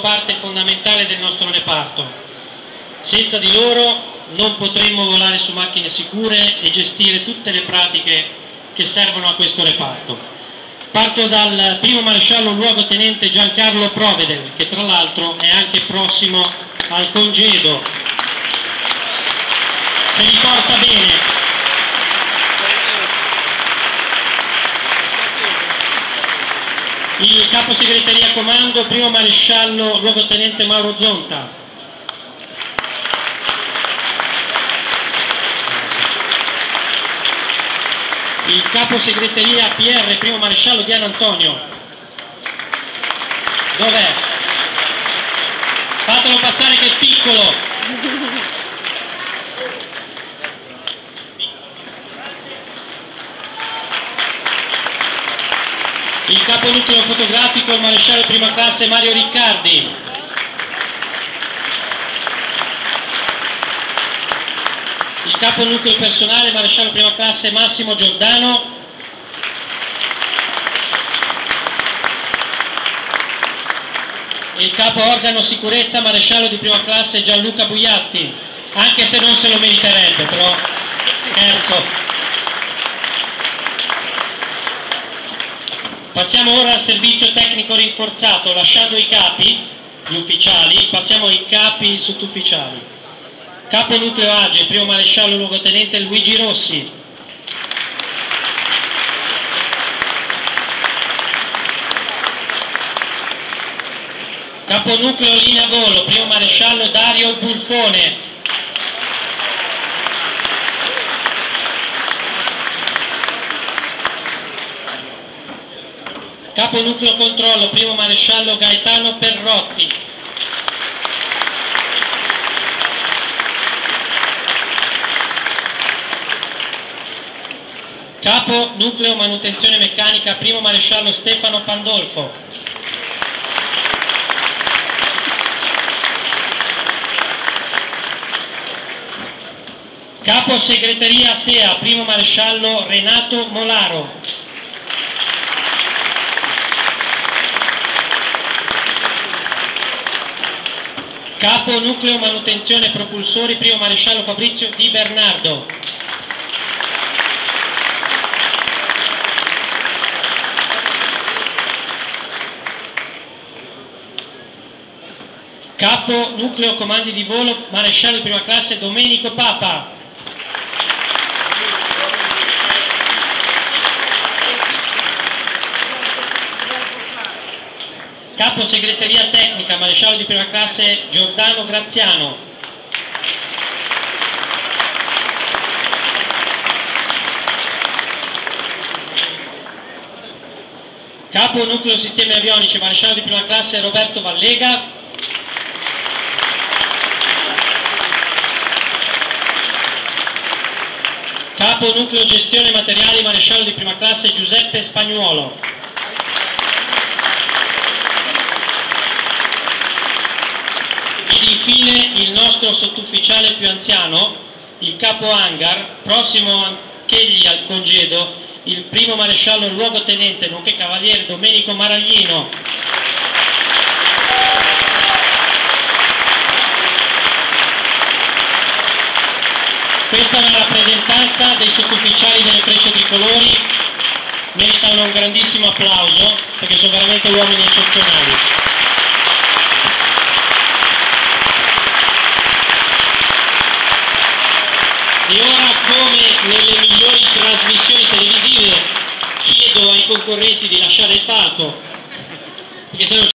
parte fondamentale del nostro reparto. Senza di loro non potremmo volare su macchine sicure e gestire tutte le pratiche che servono a questo reparto. Parto dal primo maresciallo luogotenente Giancarlo Provedel, che tra l'altro è anche prossimo al congedo. Se li porta bene, il capo segreteria comando, primo maresciallo luogotenente Mauro Zonta. Il capo segreteria PR, primo maresciallo Diano Antonio. Dov'è? Fatelo passare che è piccolo. Il capo nucleo fotografico, il maresciallo prima classe Mario Riccardi. Il capo nucleo personale, maresciallo prima classe Massimo Giordano. Il capo organo sicurezza, maresciallo di prima classe Gianluca Buiatti, anche se non se lo meriterebbe, però scherzo. Passiamo ora al servizio tecnico rinforzato, lasciando i capi, gli ufficiali, passiamo ai capi sottufficiali. Capo nucleo Age, primo maresciallo luogotenente Luigi Rossi. Capo nucleo linea volo, primo maresciallo Dario Bulfone. Capo nucleo controllo, primo maresciallo Gaetano Perrotti. Capo nucleo manutenzione meccanica, primo maresciallo Stefano Pandolfo. Capo segreteria SEA, primo maresciallo Renato Molaro. Capo nucleo manutenzione propulsori, primo maresciallo Fabrizio Di Bernardo. Capo nucleo comandi di volo, maresciallo di prima classe Domenico Papa. Capo segreteria tecnica, maresciallo di prima classe Giordano Graziano. Capo nucleo sistemi avionici, maresciallo di prima classe Roberto Vallega. Capo nucleo gestione materiali, maresciallo di prima classe Giuseppe Spagnuolo. Infine il nostro sottufficiale più anziano, il capo hangar, prossimo anch'egli al congedo, il primo maresciallo luogotenente, nonché cavaliere Domenico Maraglino. Questa è una rappresentanza dei sottufficiali delle frecce tricolori, meritano un grandissimo applauso perché sono veramente uomini eccezionali. E ora, come nelle migliori trasmissioni televisive, chiedo ai concorrenti di lasciare il palco, perché se no